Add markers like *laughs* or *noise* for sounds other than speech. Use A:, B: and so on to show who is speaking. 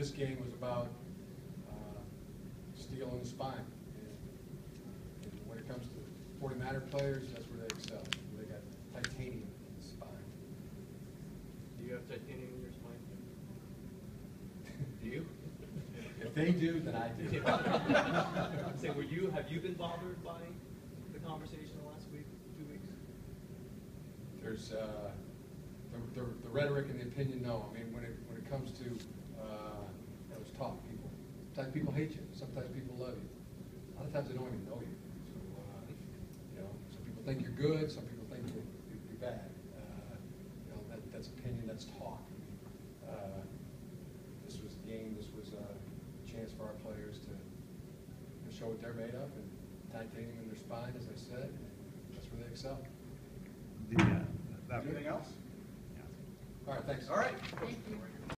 A: this game was about uh, steel in the spine. And and when it comes to Forty Niner players, that's where they excel. They got titanium in the spine.
B: Do you have titanium in your spine? *laughs* Do you?
A: If they do, then I do. *laughs*
B: Say, were you, have you been bothered by the conversation the last week, two weeks?
A: There's, uh, the, the the rhetoric and the opinion, no. I mean, when it, when it comes to, uh, those talk, people, sometimes people hate you, sometimes people love you. A lot of times they don't even know you. So, uh, you know, some people think you're good, some people think you're, you're bad. Uh, You know, that, that's opinion, that's talk. Uh, This was a game, this was a chance for our players to, to show what they're made of and titanium in their spine, as I said, that's where they excel.
C: The, uh, that-
D: Anything else? Yeah.
A: All right, thanks.
D: All right.
E: Thank